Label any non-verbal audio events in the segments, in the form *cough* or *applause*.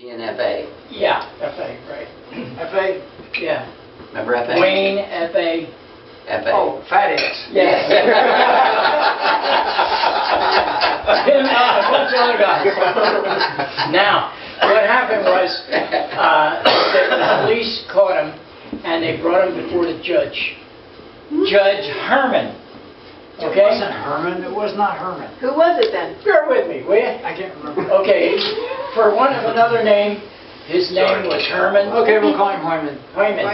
ENFA. Yeah, FA, right. *clears throat* F.A. Yeah. Remember FA? Wayne, FA. FA. Oh, fat ass. Yes. Him and a bunch of other guys. Now, what happened was, uh, the the police caught him, and they brought him before the judge. Judge Herman, It wasn't Herman, it was not Herman. Who was it then? Bear with me, will you? I can't remember. Okay, for one of another name, his name was Herman Okay, we'll call him Hyman. Hyman.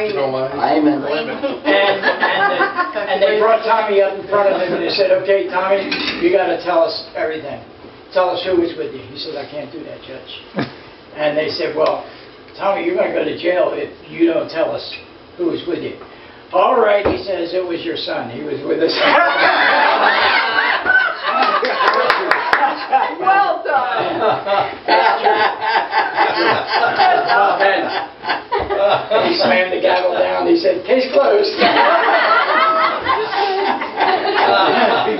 I'm in. And, and, the- *laughs* and they brought Tommy up in front of him and they said, okay, Tommy, you gotta tell us everything. Tell us who was with you. He said, I can't do that, Judge. *laughs* And they said, well, Tommy, you're gonna go to jail if you don't tell us who was with you. All right, he says, it was your son. He was with us. *laughs* Well done. And he slammed the gavel down. He said, case closed.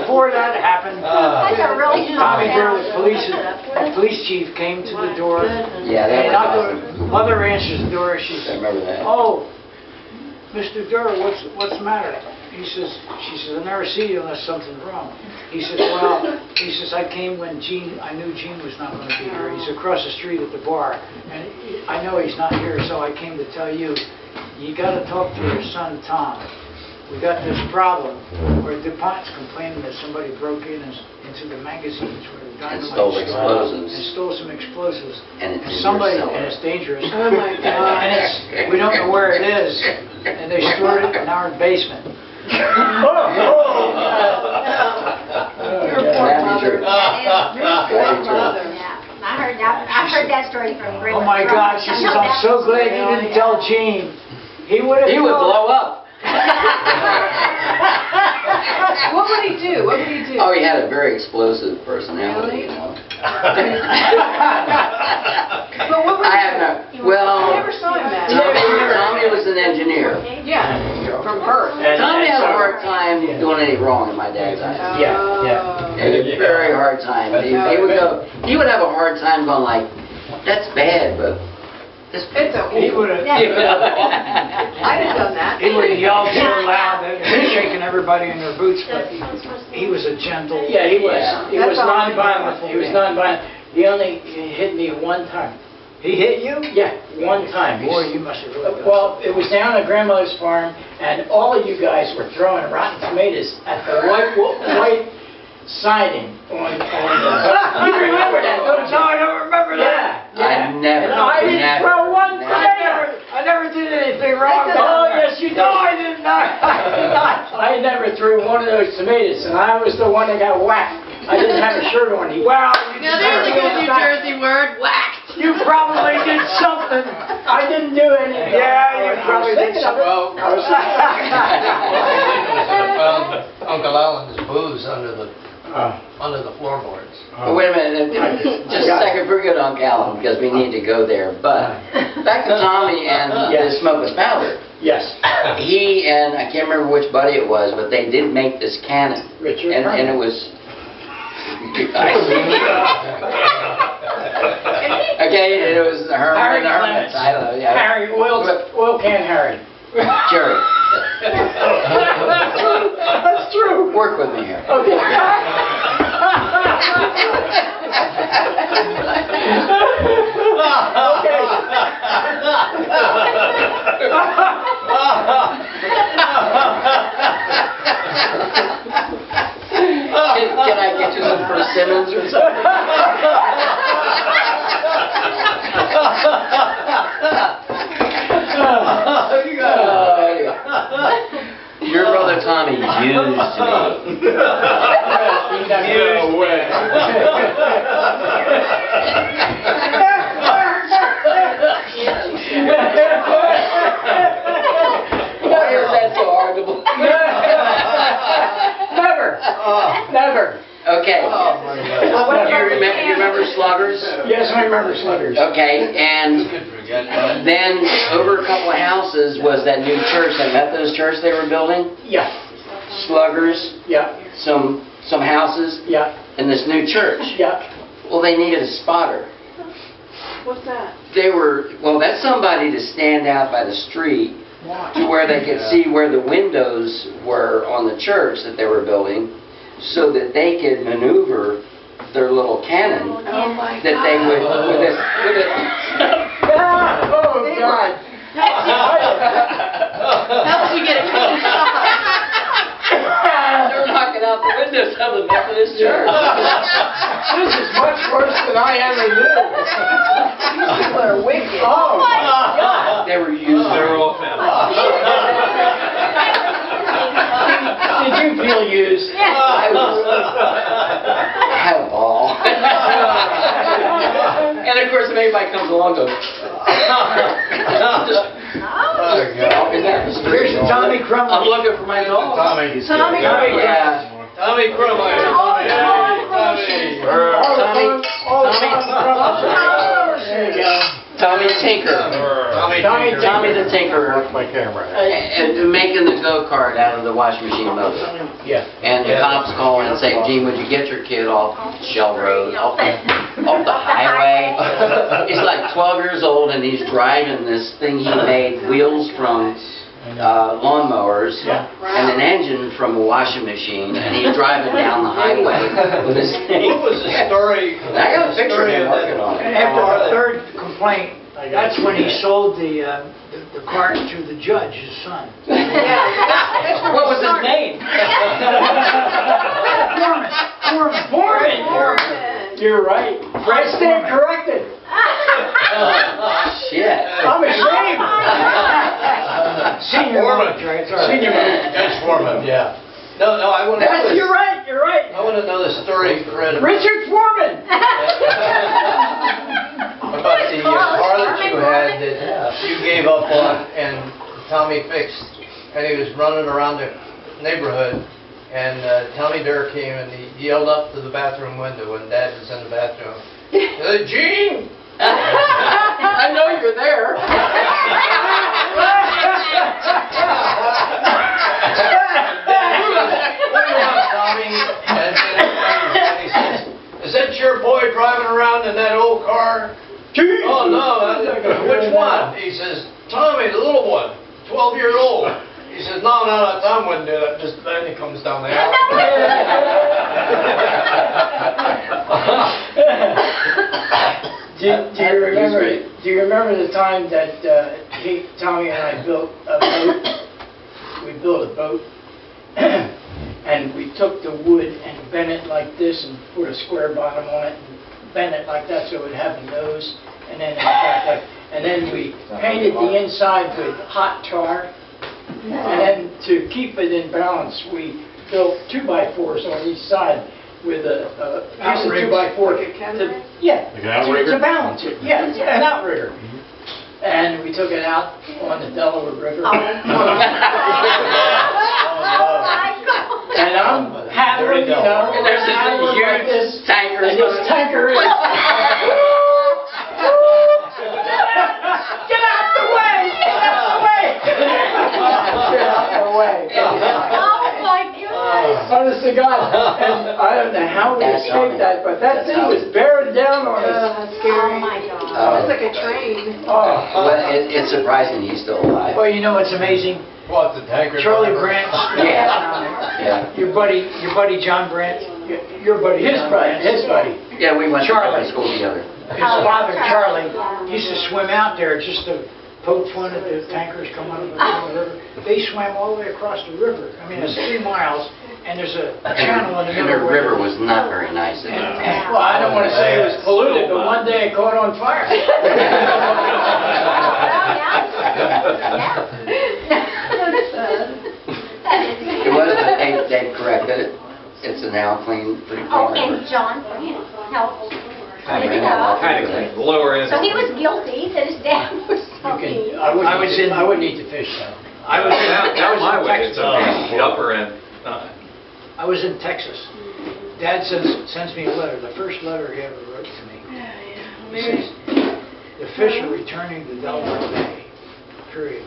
Before that happened, uh, I got really Tommy small Durley, police, the police chief came to the door. Yeah, that And was awesome. mother answers the door, she I said, remember that. oh, Mr. Durr, what's, what's the matter? He says, she says, I never see you unless something's wrong. He says, well, he says, I came when Gene, I knew Gene was not gonna be here. He's across the street at the bar, and I know he's not here, so I came to tell you, you gotta talk to your son, Tom. We got this problem where DuPont's complaining that somebody broke in and- into the magazines where the dynamite. stole was. explosives. And stole some explosives. And it's in somebody, and it's dangerous. Oh, my God. And it's, we don't know where it is, and they stored it in our basement. Your poor That'd be mother. Your poor be mother. Yeah, I heard that, I've heard that story from Greg. Oh my God, she says, I'm so glad you didn't tell Gene. He would have. He would blow up. *laughs* What would he do? What would he do? Oh, he had a very explosive personality, you know. *laughs* But what would I have no, well, I never saw him that. Tommy, Tommy was an engineer. Yeah, from birth. And- Tommy and had a so- hard time doing any wrong in my dad's eyes. Yeah, Oh. yeah. He had a very hard time. He, he would go, he would have a hard time going like, that's bad, but this. It's okay. He would have, I'd have done that. he would have yelled so loud that it was shaking everybody in their boots, but he was a gentle. Yeah, he was, he was That's all. nonviolent, he was nonviolent. He only hit me one time. He hit you? Yeah, one time. Boy, you must have really done Well, it was down at grandmother's farm, and all of you guys were throwing rotten tomatoes at the white, white siding on, on the... You remember that, don't No. I don't remember that. Yeah, I yeah. never, And I didn't never, throw one never. I never, tomato. I never did anything wrong. Oh, yes, you did. No, I did not. *laughs* I did not. I never threw one of those tomatoes, and I was the one that got whacked. I didn't have a shirt on. He Wow, you Now there's a good New Jersey word, whacked. You probably did something. I didn't do anything. Yeah, you probably did something. Well- I was found Uncle Alan's booze under the, Oh, under the floorboards. But wait a minute, just a second, we're good on Callan, because we need to go there, but back to Tommy and *laughs* the Yes. smokeless powder. Yes, He and, I can't remember which buddy it was, but they did make this cannon, Richard. and, and it Herman. was. *laughs* Okay, and it was Herman Harry and the Hermits, Clements. I don't know, yeah. Harry, oil, oil can Harry. Jerry, *laughs* True. work with me here. Okay. Okay. Can, can I get you some persimmons or something? *laughs* Your Tommy used me. No way. Why is that so hard to believe? Never, never. Okay. Oh, my God. You remember, you remember Sluggers? Yes, I remember Sluggers. Okay, and Could forget that. Uh, then over a couple of houses was that new church, that Methodist church they were building. Yeah, Sluggers, yeah, some, some houses, yeah, and this new church. yeah. Well, they needed a spotter. What's that? They were, well, that's somebody to stand out by the street Why? to where they could see where the windows were on the church that they were building, so that they could maneuver their little cannon, Oh, my that they would, with a, with a, *laughs* Oh, God. Helps you get *laughs* a clean shot. they were knocking out the windows of the Methodist church. *laughs* This is much worse than I ever knew. These people are wicked. Oh, oh my God. They were using. They're all family. Did you feel used? I was- I had a ball. And of course, if anybody comes along, goes. Just walking down the street. Here's the Tommy I'm Crumlish. looking for my dog. Tommy. Tommy. Yeah. Tommy Crumlish. Oh, Tommy. Tommy. All the Tommy- fun- all the Tommy- fun Crumlish. There you go. Tommy Tinker. Tommy. Tommy Tinker. Tommy the Tinker. Watch my camera. And and making the go-kart out of the washing machine motor. Yeah. And the Yeah. cops call and say, Gene, would you get your kid off Shell Road, off the, off the highway? *laughs* He's like 12 years old and he's driving this thing he made, wheels from uh, lawnmowers Yeah. and an engine from a washing machine, and he's driving down the highway with this thing. What was the story? I got a picture of him working on it. after our third complaint, that's when he sold the, uh, the- the cart to the judge, his son. *laughs* What was his name? Foreman, Foreman. Foreman. Foreman. You're right. Fred stand corrected. *laughs* Shit. I'm ashamed. *laughs* Senior Foreman. moment, right? Senior moment. Judge Foreman, yeah. No, no, I want to know That's, this. you're right, you're right. I want to know the story, Fred, Richard Foreman. About the uh, car that you had that you gave up on and Tommy fixed. And he was running around the neighborhood and uh, Tommy Durr came and he yelled up to the bathroom window when Dad was in the bathroom. Said, Gene! *laughs* I know you're there. Tommy, *laughs* *laughs* and and he says, is that your boy driving around in that old car? Oh, no, that- which one? He says, Tommy, the little one, 12 years old. He says, no, no, no, Tom wouldn't do that, just then he comes down the *laughs* *laughs* Do you, do you remember, do you remember the time that uh, he, Tommy and I built a boat? We built a boat, *clears throat* and we took the wood and bent it like this and put a square bottom on it, and bent it like that so it would have a nose, and then back like, and then we painted the inside with hot tar, and then to keep it in balance, we built two by fours on each side with a, a piece of two by four. Like a to- Yeah, Like an to outrigger? to balance it, yeah, it's an outrigger. And we took it out on the Delaware River. Oh, *laughs* oh my God. And I'm paddling, you know, And there's this paddling like this, huge tanker. and this tanker is. *laughs* Get out the way! Get out the way! Get out the way! Oh. Honest to God, and I don't know how we That's escaped that, but that thing was bearing down on Oh, us. that's Oh, scary. my God. Oh. It's like a train. Oh, Well, it, it's surprising he's still alive. Well, you know what's amazing? What, the tanker? Charlie driver? Brandt, Yeah, your buddy, your buddy John Brandt, your- your buddy. his buddy, his buddy. yeah, we went to Charlie. public school together. His Oh, father, Charlie. Charlie, used to swim out there just to poke fun at the tankers coming up the *laughs* river. They swam all the way across the river. I mean, it's three miles, and there's a a channel in the And middle. the where- river was not very nice at the time. Well, I don't want to say it was polluted, but one day it caught on fire. *laughs* It was, but they, they corrected it. It's a now clean, pretty Oh, clean and. John helped Kind clean it of, up. Kind of clean, lower end. So he was guilty that his dad *laughs* was You can, mean. I wouldn't, I was eat to- in- I wouldn't eat the fish though. I was in, Down, I down was my in way, it's Texas. okay, the upper end. I was in Texas. Dad sends, sends me a letter, the first letter he ever wrote to me. Oh, he says, "The fish are returning to Delaware Bay." Period.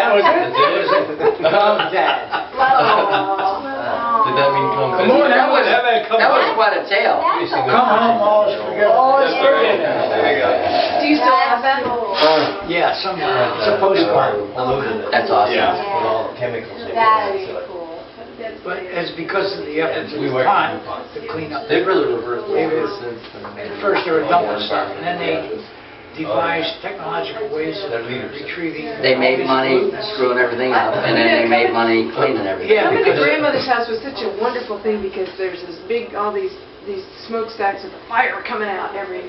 That was it? Love Dad. Oh, Did that mean come Come on, That was, That man come that was quite a tale. A Come home, all is oh, forgiven. Oh, Yes, sir. There you go. Do you still have that? Yeah, somewhere, it's a postcard. That's awesome. Yeah. With all the chemicals they put That is into cool. But it's because of the efforts of We the work pond in to clean up. They really reversed They were- since. At first, they were dumping stuff, and then they devised technological ways of They're leaders. retrieving. They all made money screwing everything up, and then they made money cleaning everything. Yeah, Coming to because- grandmother's house was such a wonderful thing because there's this big, all these, these smokestacks with fire coming out every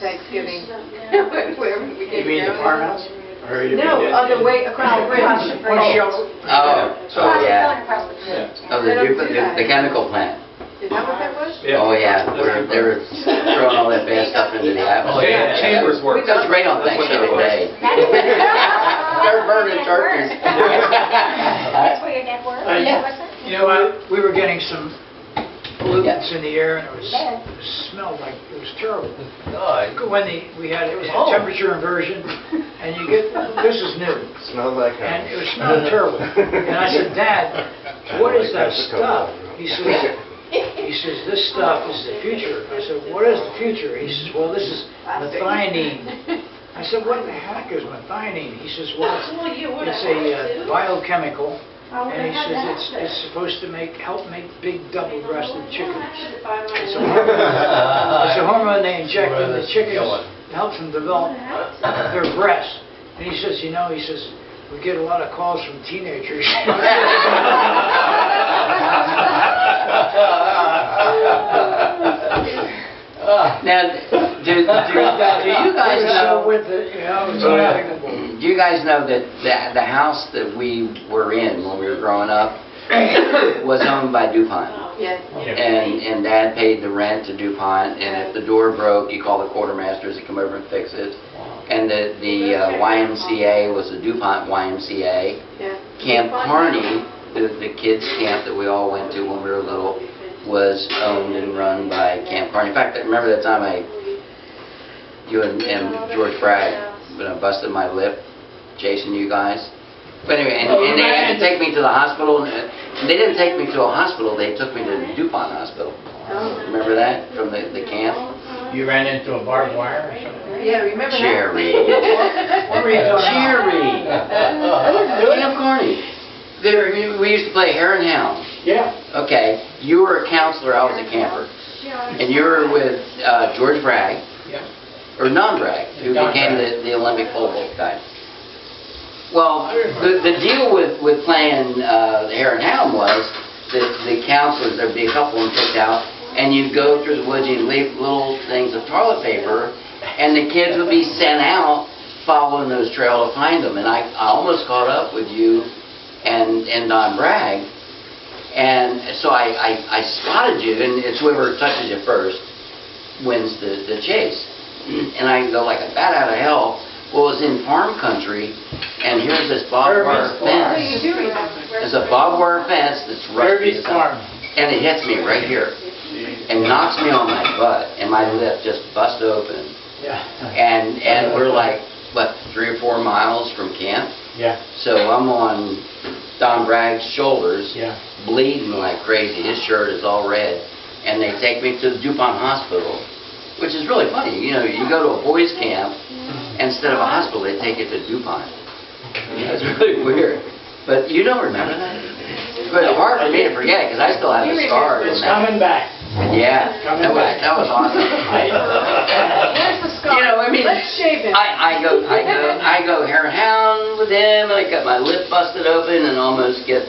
Thanksgiving. *laughs* Wherever we You mean the together. farmhouse? No, on the way across the bridge. One shovel. Oh, oh, yeah. Across the bridge. Oh, the, dup- the the chemical plant. Is that what that was? Yeah. Oh, yeah, where they were throwing all that bad stuff into the Oh, yeah, atmosphere. chambers work. That was great on That's what that Thanksgiving was. Day. *laughs* They're burning turkeys. *laughs* That's where your dad worked? Uh, Yeah. Was it? You know, I- we were getting some pollutants in the air, and it was, Yeah. it smelled like, it was terrible. God, When the, we had, it was Oh. a temperature inversion, and you get, this is new, Smelled like and it was smelled terrible. And I said, Dad, what is that stuff? He says, he says, this stuff is the future. I said, what is the future? He says, well, this is methionine. I said, what the heck is methionine? He says, well, it's it's a uh, biochemical, and he says it's, it's supposed to make, help make big double-breasted chickens. It's a hormone- *laughs* it's a hormone they inject in the chickens, it helps them develop their breasts. And he says, you know, he says, we get a lot of calls from teenagers. *laughs* *laughs* Now, do, do, do *laughs* you guys They were so know, with it, you know, it's Oh, yeah. unbelievable. do you guys know that the, the house that we were in when we were growing up *coughs* was owned by DuPont? Yes. And, and dad paid the rent to DuPont, and if the door broke, you call the quartermasters to come over and fix it. And the, the uh, YMCA was the DuPont YMCA. Yeah. Camp Carney, the, the kids' camp that we all went to when we were little, was owned and run by Camp Carney. In fact, I remember that time I, you and, and George Bragg, when I busted my lip chasing you guys. But anyway, and, and they had to take me to the hospital, and they didn't take me to a hospital, they took me to DuPont Hospital. Remember that, from the, the camp? You ran into a barbed wire or something? Yeah, remember that? Jerry. What were you talking about? Jerry. Camp Carney. There, we used to play hare and hound. Yeah. Okay, you were a counselor, I was a camper. And you were with uh, George Bragg, Yeah. or non-Bragg, who Don became Bragg. the, the Olympic pole vault guy. Well, the, the deal with, with playing uh, the hare and hound was that the counselors, there'd be a couple of them picked out, and you'd go through the woods, you'd leave little things of toilet paper, and the kids would be sent out following those trails to find them. And I, I almost caught up with you and, and Don Bragg, and so I, I, I spotted you, and it's whoever touches you first wins the, the chase. *clears throat* And I go like a bat out of hell. Well, it was in farm country, and here's this barbed wire Irving's Farm. you fence. There's a barbed wire fence that's as farm. and it hits me right here, and knocks me on my butt, and my lip just bust open. Yeah. And, and we're like, what, three or four miles from camp? Yeah. So I'm on Don Bragg's shoulders, Yeah. bleeding like crazy. His shirt is all red. And they take me to the DuPont Hospital, which is really funny. You know, you go to a boys' camp, mm-hmm. instead of a hospital, they take you to DuPont. Yeah, it's really weird. But you don't remember that? But it's hard for me to forget because I still have the scar It's coming back. Yeah, coming that was, back. that was awesome. *laughs* Where's the scar? You know, I mean, Let's shave him. I, I go, I go, I go hair hound with him, and I got my lip busted open and almost get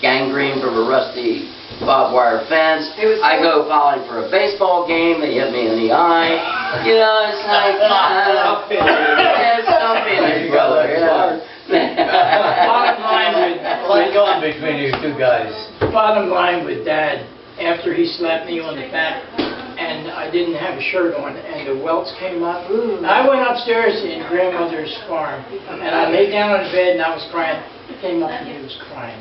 gangrene from a rusty barbed wire fence. It was I go following for a baseball game, they hit me in the eye. You know, it's like, *laughs* uh, yeah, stop being brother, yeah. *laughs* Bottom line with, What's going between you two guys? bottom line with Dad, after he slapped me on the back, and I didn't have a shirt on, and the welts came up, I went upstairs in grandmother's farm, and I laid down on the bed and I was crying. He came up and he was crying.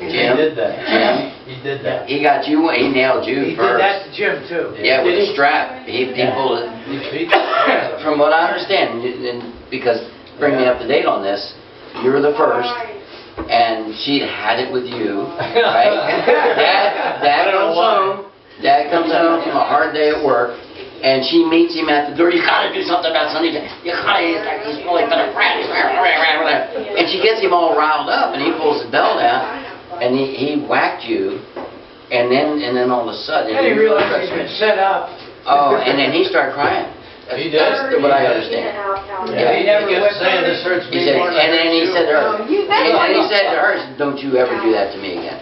He Jim? did that. Jim? He did that. He got you, he nailed He you did that first. to Jim, too. Yeah, with Did a he? strap. He, he pulled it. *laughs* From what I understand, and- and because, bring me up to date on this, you were the first, and she'd had it with you, right? *laughs* Dad, dad I comes home, dad comes home from a hard day at work, and she meets him at the door, you gotta do something about Sunday, you gotta, he's like, he's fully been a brat, and she gets him all riled up, and he pulls the belt out, and he, he whacked you, and then, and then all of a sudden. And he you realized he'd been set up. Oh, and then he started crying. He did? That's what I understand. Yeah, he never kept saying this hurts He said, more oh, and then he said to her, Oh, you- and he said to her, don't you ever do that to me again.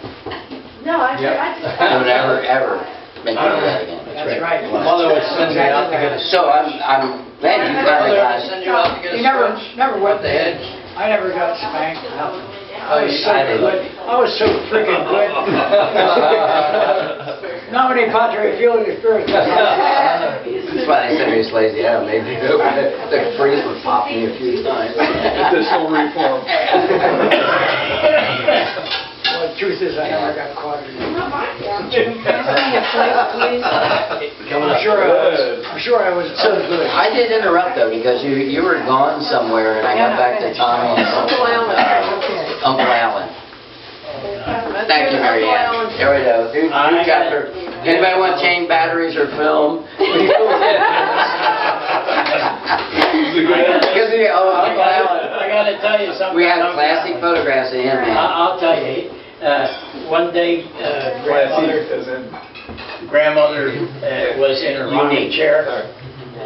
No, I, Yep. I just. Don't ever, ever make me do that again. That's right. you. Mother would send me out to get a So I'm, I'm glad you Mother finally would got, send you out to get a He never, switch. never went the head. I never got spanked, oh, nothing. Oh, I was so I did. good. I was so freaking good. *laughs* Nominee Padre Field *laughs* Experience. that's why they said me was lazy, yeah, maybe *laughs* the freeze would pop me a few times. Additional reform. Well, the truth is, I never got caught. Coming I'm up. sure I was, I'm sure I was so good. I did interrupt though, because you, you were gone somewhere and I got back to Tommy and Uncle Alan. uh, Uncle Alan. Thank you, Mary Ann. There we go. Who, who got her? Anybody want to change batteries or film? *laughs* *laughs* Because we, oh, Uncle Alan, I gotta tell you something. we have classic photographs of him, I- man. I'll tell you, uh, one day, uh, grandmother, grandmother uh, was in her rocking chair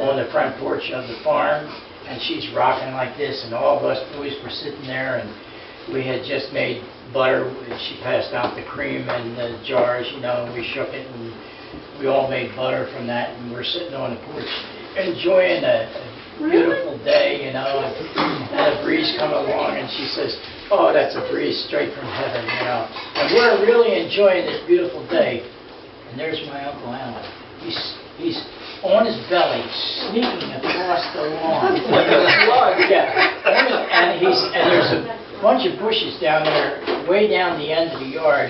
on the front porch of the farm, and she's rocking like this, and all of us boys were sitting there, and we had just made butter, and she passed out the cream in the jars, you know, and we shook it, and we all made butter from that, and we're sitting on the porch enjoying a a beautiful day, you know, and and a breeze come along, and she says, oh, that's a breeze straight from heaven, you know. And we're really enjoying this beautiful day, and there's my Uncle Alan. He's, he's on his belly, sneaking across the lawn. *laughs* Like a slug, yeah. And he's, and there's a bunch of bushes down there, way down the end of the yard,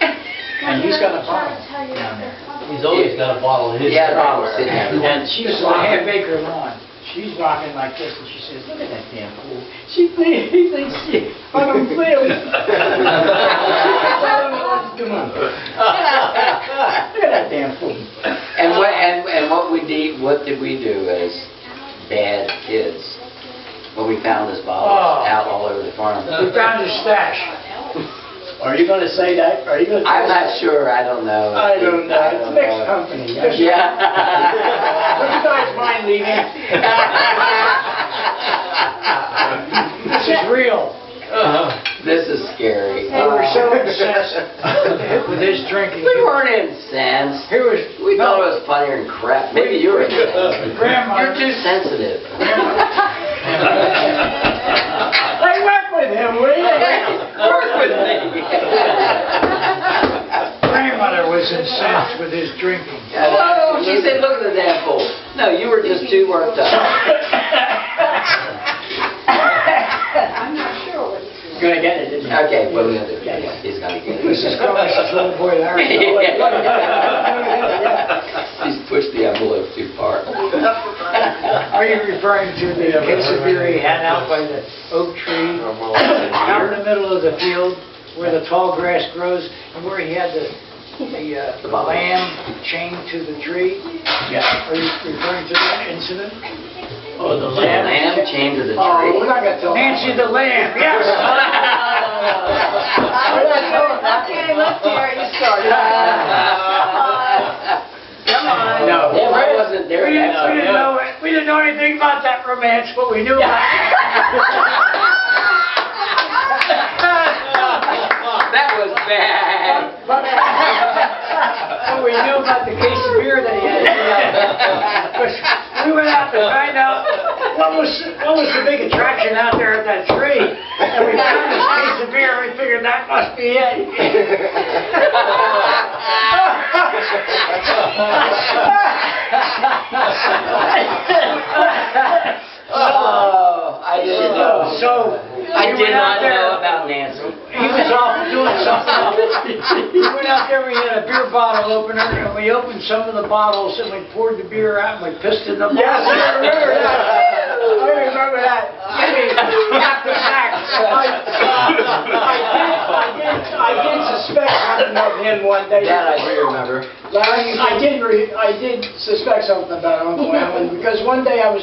and he's got a bottle down there. He's always got a bottle in his Yeah, car. Bob was sitting there. And she's This is a half rocking, acre lawn. She's rocking like this, and she says, look at that damn fool. She thinks, *laughs* he thinks she, I don't feel it. Come on. Look at that damn fool. And what, and, and what we did, what did we do as bad kids? When we found this bottle Oh. out all over the farm? We found his stash. Are you gonna say that? Are you gonna? I'm not sure, I don't know. I don't know, I it's don't mixed know. company. Yeah. *laughs* guys mind leaving? *laughs* This is real. Uh-huh. This is scary. We were so incensed *laughs* with his drinking. We weren't incensed. He was, We thought it was funnier than crap. Maybe you were incensed. Grandma. You're too sensitive. *laughs* Hey, work with him, will you? Work with me. grandmother was incensed with his drinking. Oh, she said, look at the damn fool. No, you were just too worked up. I'm not sure what he's doing. Gonna get it, isn't he? Okay, what are we gonna do? He's gonna get it. Mrs. Gomez's little boy Larry. He's pushed the envelope too far. *laughs* Are you referring to the Kitzabiri he had out by the oak tree, out in the middle of the field where the tall grass grows, and where he had the, the uh, The lamb chained to the tree? Yeah. Are you referring to that incident? Oh, the Lamb lamb. chained to the tree? Oh, tree. we're not gonna tell. Nancy the lamb, yes! *laughs* *laughs* Okay, let's hear it, you started. Come on. No. Yeah, I wasn't there. We didn't, that we didn't time. know, we didn't know anything about that romance, but we knew about *laughs* That was bad. But *laughs* we knew about the case of beer that he had. Because We went out to find out what was, what was the big attraction out there at that tree. And we found this case of beer, and we figured that must be it. *laughs* *laughs* Oh, I didn't know. So, I did not know about Nancy. He was off doing something else. We went out there, we had a beer bottle opener, and we opened some of the bottles, and we poured the beer out, and we pissed in the bottle. Yes, I remember that. I remember that. Me, got the sack. *laughs* Oh, did I did suspect something of him one day. That I do remember. Larry, I did, re- I did suspect something about Uncle Alan, because one day I was